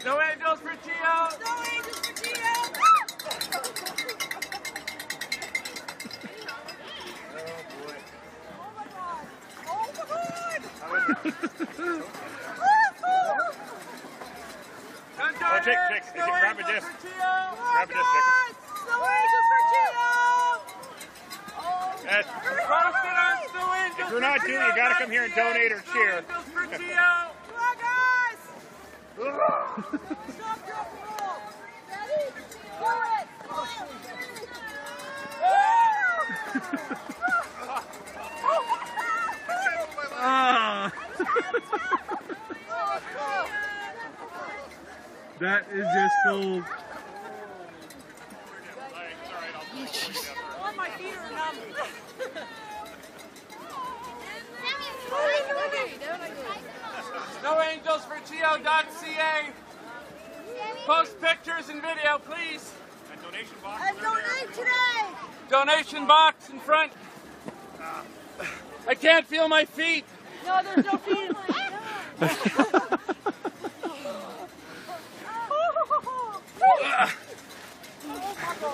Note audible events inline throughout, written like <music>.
Snow Angels for CHEO. No Angels for CHEO. Oh my god. Oh my god. Oh, Jake. Jake, grab a Angels disc. for CHEO. Oh my Grab a disc. Oh Snow Angels for CHEO. Oh. That's- Post it on Snow Angels If you're not doing it, you gotta come here and donate or cheer. Angels for CHEO. Come on, guys. Stop, drop, roll. Ready? Do it. Ah, <laughs> that is just gold. Oh, my feet are numb. <laughs> Angels for CHEO.ca. Post pictures and video, please. And donation box. And donate today. Donation box in front. I can't feel my feet. No, there's no feet.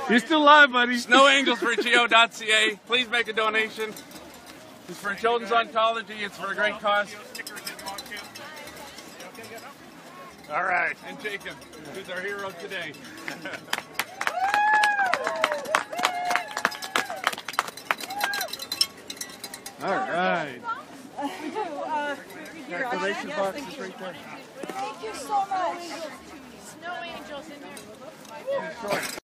You're <laughs> still alive, buddy. Snow Angels for CHEO.ca. <laughs> Please make a donation. It's for children's oncology. It's for a great cause. Stickers in the box, too. All right. And Jacob, who's our hero today. <laughs> All right. We do. Uh, we Yes, box thank is you. right there. Thank you so much. Snow angels in there.